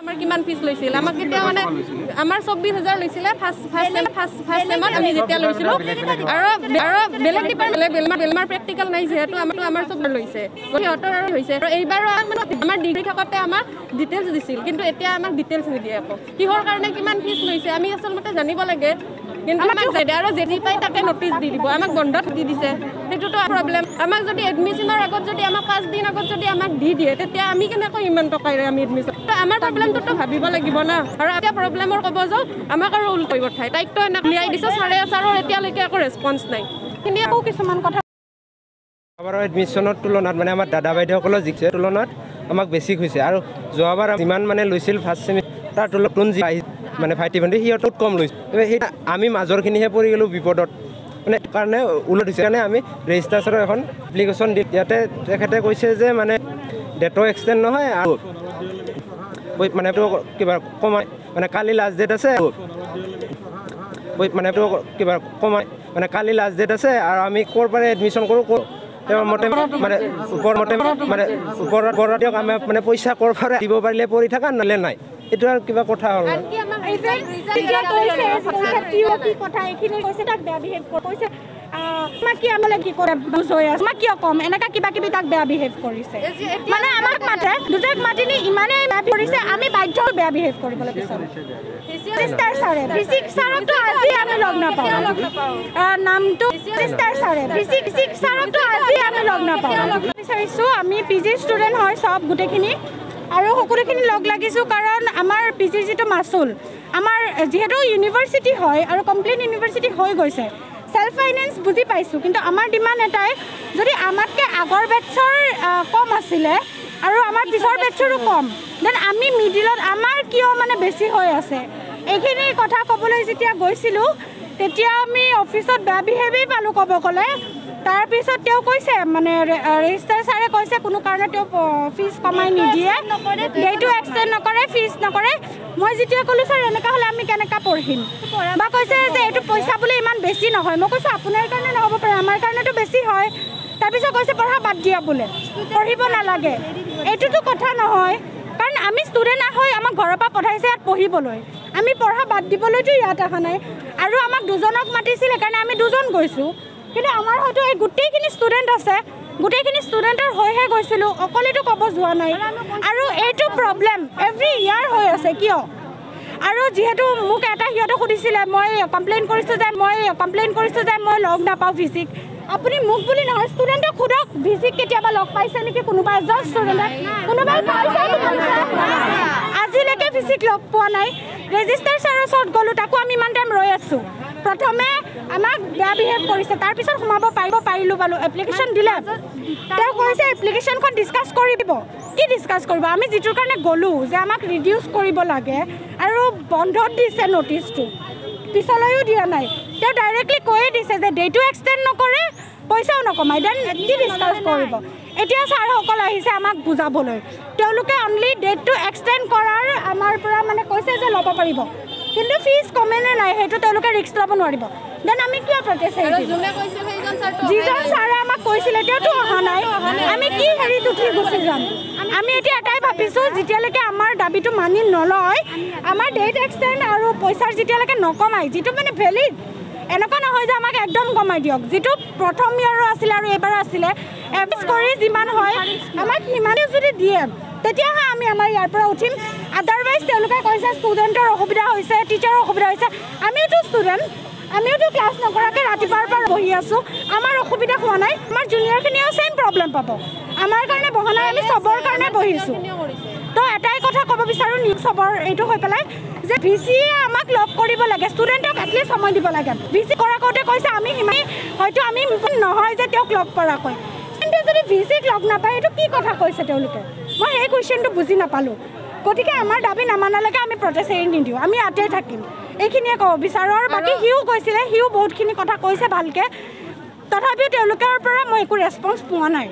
আমাৰ কিমান ফিজ লৈছিল? আমাক তেতিয়া মানে আমাৰ চৌব্বিছ হাজাৰ লৈছিলে ফাৰ্ষ্ট ফাৰ্ষ্ট ফাৰ্ষ্ট ফাৰ্ষ্ট চেমত আমি যেতিয়া লৈছিলোঁ আৰু আৰু বেলেগ ডিপাৰ্টমেণ্ট বেলমাৰ বেলমাৰ প্ৰেক্টিকেল নাই যিহেতু আমাৰতো আমাৰ চব লৈছে। সিহঁতৰ আৰু হৈছে। আৰু এইবাৰো মানে আমাৰ ডিগ্ৰী থাকোঁতে আমাক ডিটেইলছ দিছিল কিন্তু এতিয়া আমাক ডিটেইলছ নিদিয়ে আকৌ। কিহৰ কাৰণে কিমান ফিজ লৈছে আমি আচলতে জানিব লাগে কিন্তু আমাক আৰু যেদি পাই তাকে নটিচ দি দিব। আমাক বন্ধত দি দিছে। সেইটোতো প্ৰব্লেম আমাক যদি এডমিশ্যনৰ আগত যদি আমাক পাঁচদিন আগত যদি আমাক দি দিয়ে তেতিয়া আমি কেনেকৈ ইমান টকাৰে আমি এডমিশ্যন তো আমাৰ প্ৰব্লেমটোতো ভাবিব লাগিব না। আৰু এতিয়া প্ৰব্লেমৰ ক'ব যাওঁ আমাক আৰু উল্টাই পঠায় তাইকতো এনেকৈ উলিয়াই দিছে চাৰে ছাৰৰ এতিয়ালৈকে একো ৰেচপঞ্চ নাই। কিন্তু আকৌ কিছুমান কথা যোৱাবাৰৰ এডমিশ্যনৰ তুলনাত মানে আমাৰ দাদা বাইদেউসকলৰ জিকিছে তুলনাত আমাক বেছি হৈছে। আৰু যোৱাবাৰ যিমান মানে লৈছিল ফাৰ্ষ্ট ছেমিষ্টাৰ তাৰ তুলনাত নতুন যি মানে ভাইটি ভণ্টি সিহঁতত কম লৈছে। সেই আমি মাজৰখিনিহে পৰি গ'লোঁ বিপদত। মানে কাৰণে ওলত হৈছে। কাৰণে আমি ৰেজিষ্ট্ৰেশ্যনৰ এখন এপ্লিকেশ্যন দি ইয়াতে তেখেতে কৈছে যে মানে ডেটো এক্সটেণ্ড নহয় আৰু মানে কিবা কমাই মানে কালি লাষ্ট ডেট আছে। মানে কিবা কমাই মানে কালি লাষ্ট ডেট আছে আৰু আমি ক'ৰ পৰা এডমিশ্যন কৰোঁ ক'ৰ তেওঁৰ মতে মানে ওপৰ মতে মানে ওপৰত ওপৰত দিয়ক আমি মানে পইচা ক'ৰ পৰা দিব পাৰিলে পৰি থকা নহ'লে নাই। এইটো আৰু কিবা কথা হ'ল। আনকি আমাক এই যে এতিয়া কৈছে কৈছে POP কথা? এইখিনি কৈছে তাক বেয়া বিহেভ কৈছে আমাক কি আমলে কি কৰে বুজ হৈ আছে? আমাক কিয় ক'ম? এনেকা কিবা কিবি তাক বেয়া বিহেভ কৰিছে। মানে আমাক মাতে দুটাক মাতি নি ইমানেই বেয়া কৰিছে আমি বাধ্য হৈ বেয়া বিহেভ কৰিবলৈ বিচাৰোঁ। চিষ্টাৰ ছাৰে ফিজিক ছাৰকতো আজি আমি লগ নাপাওঁ। নামটো চিষ্টাৰ ছাৰে ফিজিক ফিজিক ছাৰকতো আজি আমি লগ নাপাওঁ। বিচাৰিছোঁ আমি পি জি ষ্টুডেণ্ট হয় চব গোটেইখিনি। আৰু সকলোখিনি লগ লাগিছোঁ কাৰণ আমাৰ পি জিৰ যিটো মাচুল আমাৰ যিহেতু ইউনিভাৰ্চিটি হয় আৰু কমপ্লিট ইউনিভাৰ্চিটি হৈ গৈছে ছেল্ফ ফাইনেন্স বুজি পাইছোঁ কিন্তু আমাৰ ডিমাণ্ড এটাই যদি আমাতকৈ আগৰ বেটছৰ কম আছিলে আৰু আমাৰ পিছৰ বেটছৰো কম দেন আমি মিডিলত আমাৰ কিয় মানে বেছি হৈ আছে? এইখিনি কথা ক'বলৈ যেতিয়া গৈছিলোঁ তেতিয়া আমি অফিচত বেয়া বিহেভেই পালোঁ ক'ব গ'লে। তাৰপিছত তেওঁ কৈছে মানে ৰেজিষ্টাৰ ছাৰে কৈছে কোনো কাৰণে তেওঁ ফিজ কমাই নিদিয়ে। ডেটো এক্সটেণ্ড নকৰে ফিজ নকৰে। মই যেতিয়া ক'লোঁ ছাৰ এনেকুৱা হ'লে আমি কেনেকৈ পঢ়িম? বা কৈছে যে এইটো পইচা বোলে ইমান বেছি নহয়। মই কৈছোঁ আপোনাৰ কাৰণে নহ'ব পাৰে আমাৰ কাৰণেতো বেছি হয়। তাৰপিছত কৈছে পঢ়া বাদ দিয়া বোলে পঢ়িব নালাগে। এইটোতো কথা নহয় কাৰণ আমি ষ্টুডেণ্ট হৈ আমাক ঘৰৰ পৰা পঠাইছে ইয়াত পঢ়িবলৈ। আমি পঢ়া বাদ দিবলৈতো ইয়াত অহা নাই। আৰু আমাক দুজনক মাতিছিল সেইকাৰণে আমি দুজন গৈছোঁ। কিন্তু আমাৰ হয়তো এই গোটেইখিনি ষ্টুডেণ্ট আছে গোটেইখিনি ষ্টুডেণ্টৰ হৈহে গৈছিলোঁ অকলেতো ক'ব যোৱা নাই। আৰু এইটো প্ৰব্লেম এভৰি ইয়াৰ হৈ আছে কিয়? আৰু যিহেতু মোক এটা সিহঁতে সুধিছিলে মই কমপ্লেইন কৰিছোঁ যে মই কমপ্লেইন কৰিছোঁ যে মই লগ নাপাওঁ ভিচিক আপুনি মোক বুলি নহয় ষ্টুডেণ্টক সোধক ভিচিক কেতিয়াবা লগ পাইছে নেকি কোনোবা এজন ষ্টুডেণ্টে পাইছে আজিলৈকে ভিচিক লগ পোৱা নাই। ৰেজিষ্টাৰ ছাৰৰ ওচৰত গ'লোঁ তাকো আমি ইমান টাইম ৰৈ আছোঁ। প্ৰথমে আমাক বেয়া বিহেভ কৰিছে। তাৰপিছত সোমাব পাৰিব পাৰিলোঁ পালোঁ। এপ্লিকেশ্যন দিলে। তেওঁ কৈছে এপ্লিকেশ্যনখন ডিছকাছ কৰিব কি ডিছকাছ কৰিব? আমি যিটোৰ কাৰণে গ'লোঁ যে আমাক ৰিডিউচ কৰিব লাগে আৰু বন্ধত দিছে নটিচটো পিছলৈও দিয়া নাই। তেওঁ ডাইৰেক্টলি কৈয়ে দিছে যে ডেটো এক্সটেণ্ড নকৰে পইচাও নকমাই। দেন কি ডিছকাছ কৰিব? এতিয়া ছাৰসকল আহিছে আমাক বুজাবলৈ। তেওঁলোকে অনলি ডেটটো এক্সটেণ্ড কৰাৰ আমাৰ পৰা মানে কৈছে যে ল'ব পাৰিব। কিন্তু ফিজ কমে নে নাই সেইটো তেওঁলোকে ৰিস্ক ল'ব নোৱাৰিব। দেন আমি কিয় প্ৰটেষ্ট আৰু হেৰি যিজন ছাৰে আমাক কৈছিলে তেওঁতো অহা নাই। আমি কি হেৰিত উঠি গুচি যাম? আমি এতিয়া এটাই ভাবিছোঁ যেতিয়ালৈকে আমাৰ দাবীটো মানি নলয় আমাৰ ডেট এক্সটেণ্ড আৰু পইচাৰ যেতিয়ালৈকে নকমাই যিটো মানে ভেলিড এনেকুৱা নহয় যে আমাক একদম কমাই দিয়ক। যিটো প্ৰথম ইয়াৰো আছিলে আৰু এইবাৰ আছিলে এভেজ কৰি যিমান হয় আমাক সিমানেই যদি দিয়ে তেতিয়াহে আমি আমাৰ ইয়াৰ পৰা উঠিম। আদাৰৱাইজ তেওঁলোকে কৈছে ষ্টুডেণ্টৰ অসুবিধা হৈছে টিচাৰৰ অসুবিধা হৈছে। আমিওতো ষ্টুডেণ্ট আমিওতো ক্লাছ নকৰাকৈ ৰাতিপুৱাৰ পৰা বহি আছোঁ। আমাৰ অসুবিধা হোৱা নাই আমাৰ জুনিয়ৰখিনিয়েও ছেইম প্ৰব্লেম পাব। আমাৰ কাৰণে বহা নাই আমি চবৰ কাৰণে বহিছোঁ। তো এটাই কথা ক'ব বিচাৰোঁ নিউজ চবৰ এইটো হৈ পেলাই যে ভি চিয়ে আমাক লগ কৰিব লাগে ষ্টুডেণ্টক এটলিষ্ট সময় দিব লাগে। ভি চি কৰা কওঁতে কৈছে আমি সিমানেই হয়তো আমি নহয় যে তেওঁক লগ কৰাকৈ। যদি ভি চিক লগ নাপায় এইটো কি কথা কৈছে তেওঁলোকে? মই সেই কুৱেশ্যনটো বুজি নাপালোঁ। গতিকে আমাৰ দাবী নামানালৈকে আমি প্ৰটেষ্ট এৰি নিদিওঁ আমি ইয়াতে থাকিম। এইখিনিয়ে ক'ব বিচাৰোঁ আৰু বাকী সিও কৈছিলে সিও বহুতখিনি কথা কৈছে ভালকৈ। তথাপিও তেওঁলোকৰ পৰা মই একো ৰেচপঞ্চ পোৱা নাই।